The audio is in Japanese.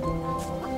はい。